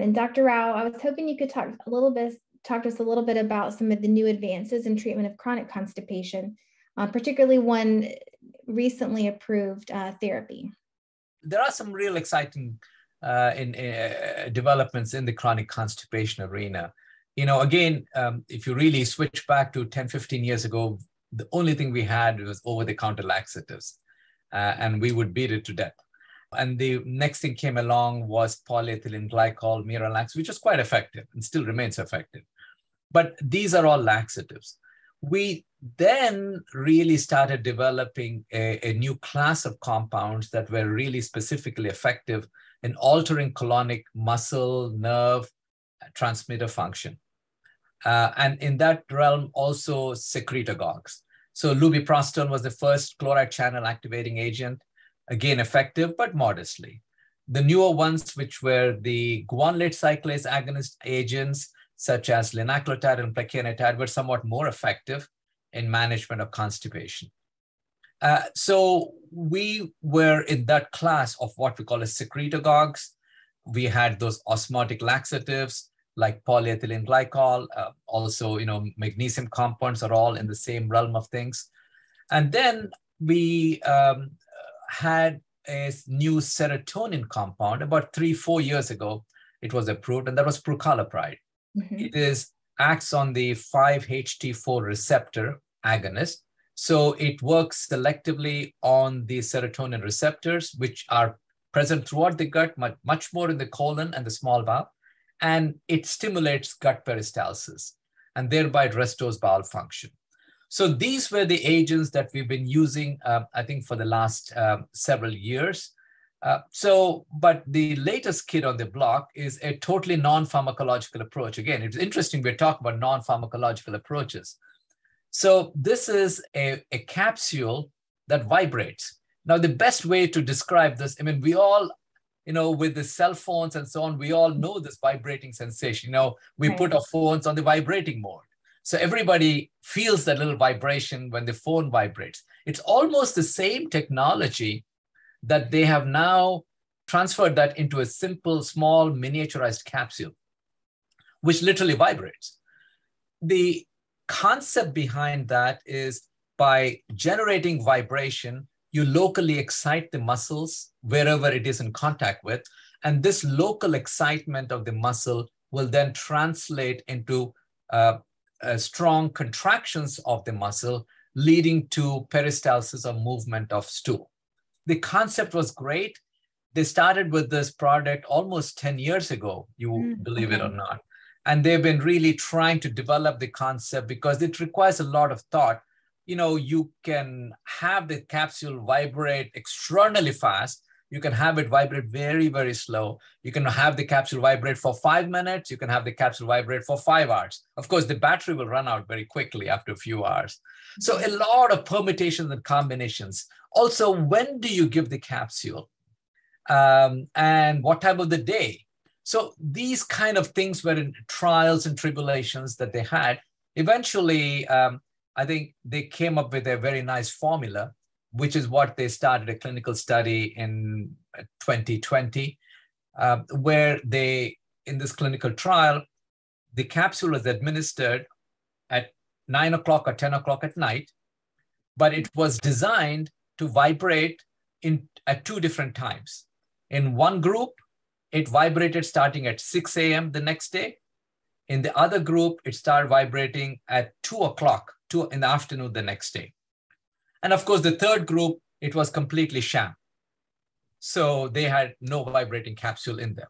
And Dr. Rao, I was hoping you could talk a little bit, talk to us a little bit about some of the new advances in treatment of chronic constipation, uh, particularly one recently approved uh, therapy. There are some real exciting uh, in, uh, developments in the chronic constipation arena. You know, again, um, if you really switch back to 10, 15 years ago, the only thing we had was over-the-counter laxatives, uh, and we would beat it to death. And the next thing came along was polyethylene glycol, Miralax, which is quite effective and still remains effective. But these are all laxatives. We then really started developing a, a new class of compounds that were really specifically effective in altering colonic muscle, nerve, transmitter function. Uh, and in that realm, also secretagogues. So lubiprostone was the first chloride channel activating agent, again effective, but modestly. The newer ones, which were the guanylate cyclase agonist agents, such as linaclotide and plecanatide, were somewhat more effective in management of constipation. Uh, so we were in that class of what we call as secretagogues. We had those osmotic laxatives like polyethylene glycol, uh, also, you know, magnesium compounds are all in the same realm of things. And then we um, had a new serotonin compound about three, four years ago. It was approved, and that was prucalopride. Mm-hmm. It is acts on the 5-HT4 receptor agonist. So it works selectively on the serotonin receptors, which are present throughout the gut, much, much more in the colon and the small bowel. And it stimulates gut peristalsis and thereby restores bowel function. So these were the agents that we've been using, uh, I think, for the last um, several years. Uh, so, but the latest kid on the block is a totally non-pharmacological approach. Again, it's interesting we're talking about non-pharmacological approaches. So this is a, a capsule that vibrates. Now, the best way to describe this, I mean, we all, you know, with the cell phones and so on, we all know this vibrating sensation. You know, we right. put our phones on the vibrating mode. So everybody feels that little vibration when the phone vibrates. It's almost the same technology that they have now transferred that into a simple, small, miniaturized capsule, which literally vibrates. The concept behind that is by generating vibration, you locally excite the muscles wherever it is in contact with. And this local excitement of the muscle will then translate into uh, uh, strong contractions of the muscle, leading to peristalsis or movement of stool. The concept was great. They started with this product almost 10 years ago, you mm-hmm. believe it or not. And they've been really trying to develop the concept because it requires a lot of thought. You know, you can have the capsule vibrate extraordinarily fast, you can have it vibrate very, very slow. You can have the capsule vibrate for five minutes. You can have the capsule vibrate for five hours. Of course, the battery will run out very quickly after a few hours. So a lot of permutations and combinations. Also, when do you give the capsule? Um, and what time of the day? So these kind of things were in trials and tribulations that they had. Eventually, um, I think they came up with a very nice formula which is what they started a clinical study in 2020, uh, where they, in this clinical trial, the capsule was administered at nine o'clock or 10 o'clock at night, but it was designed to vibrate in, at two different times. In one group, it vibrated starting at 6 a.m. the next day. In the other group, it started vibrating at 2 o'clock two in the afternoon the next day. And of course, the third group, it was completely sham. So they had no vibrating capsule in them.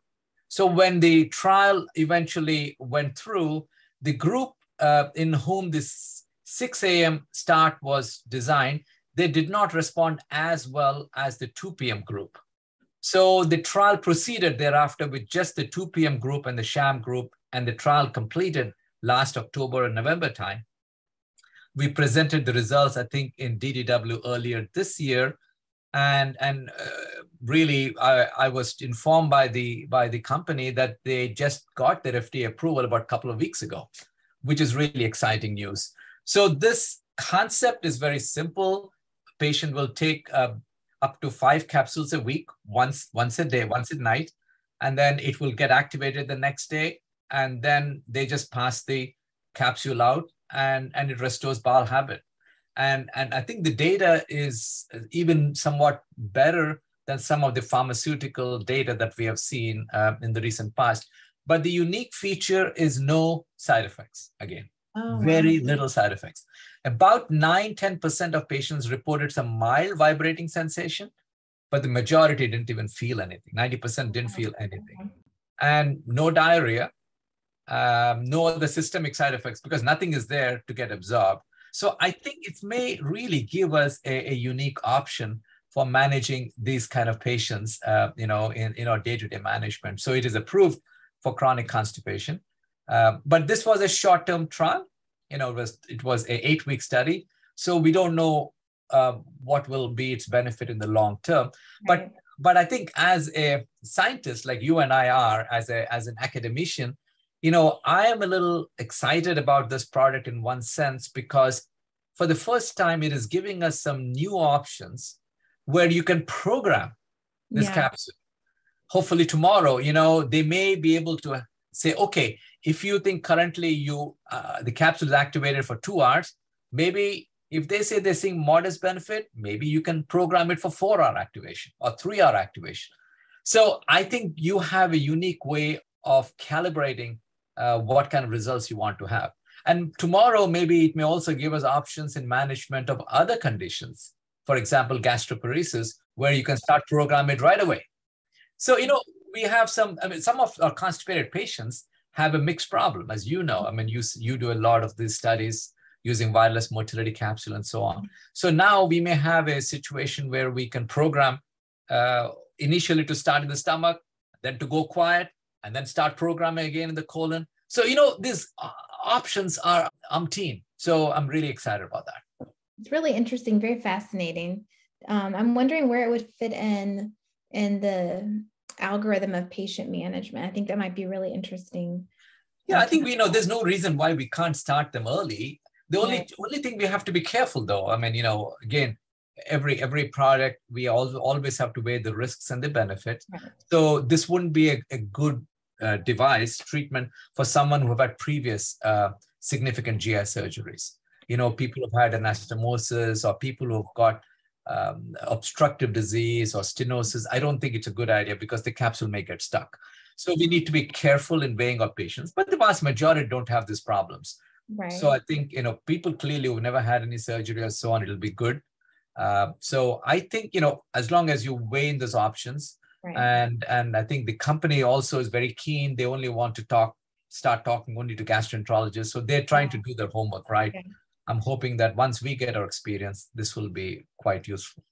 So when the trial eventually went through, the group uh, in whom this 6 a.m. start was designed, they did not respond as well as the 2 p.m. group. So the trial proceeded thereafter with just the 2 p.m. group and the sham group, and the trial completed last October and November time we presented the results, I think, in DDW earlier this year, and and uh, really, I, I was informed by the by the company that they just got their FDA approval about a couple of weeks ago, which is really exciting news. So this concept is very simple. A patient will take uh, up to five capsules a week, once once a day, once at night. and then it will get activated the next day, and then they just pass the capsule out, and and it restores bowel habit. And and I think the data is even somewhat better than some of the pharmaceutical data that we have seen uh, in the recent past. But the unique feature is no side effects again. Oh, very wow. little side effects. About 9 10% of patients reported some mild vibrating sensation, but the majority didn't even feel anything. 90% didn't feel anything. And no diarrhea, um, no other systemic side effects because nothing is there to get absorbed. So I think it may really give us a, a unique option for managing these kind of patients, uh, you know, in, in our day-to-day management. So it is approved for chronic constipation. Uh, but this was a short-term trial. You know, it was it was a eight-week study, so we don't know uh, what will be its benefit in the long term. But but I think as a scientist, like you and I are, as a as an academician, you know, I am a little excited about this product in one sense because for the first time, it is giving us some new options where you can program this yeah. capsule. Hopefully tomorrow, you know, they may be able to say, okay, if you think currently you uh, the capsule is activated for two hours, maybe if they say they're seeing modest benefit, maybe you can program it for four hour activation or three hour activation. So I think you have a unique way of calibrating uh, what kind of results you want to have. And tomorrow, maybe it may also give us options in management of other conditions. For example, gastroparesis, where you can start program it right away. So, you know, we have some, I mean, some of our constipated patients have a mixed problem, as you know. I mean, you, you do a lot of these studies using wireless motility capsule and so on. So now we may have a situation where we can program uh, initially to start in the stomach, then to go quiet, and then start programming again in the colon. So, you know, these uh, options are umpteen. So I'm really excited about that. It's really interesting, very fascinating. Um, I'm wondering where it would fit in in the algorithm of patient management. I think that might be really interesting. Yeah, I think we know there's no reason why we can't start them early. The only right. only thing we have to be careful though. I mean, you know, again, every every product we always always have to weigh the risks and the benefits. Right. So this wouldn't be a, a good uh, device treatment for someone who have had previous uh, significant GI surgeries. You know, people who've had anastomosis or people who've got um, obstructive disease or stenosis. I don't think it's a good idea because the capsule may get stuck. So we need to be careful in weighing our patients, but the vast majority don't have these problems. Right. So I think you know people clearly who've never had any surgery or so on, it'll be good. Uh, so I think you know as long as you weigh in those options, Right. And and I think the company also is very keen. They only want to talk, start talking only to gastroenterologists. So they're trying to do their homework, right? Okay. I'm hoping that once we get our experience, this will be quite useful.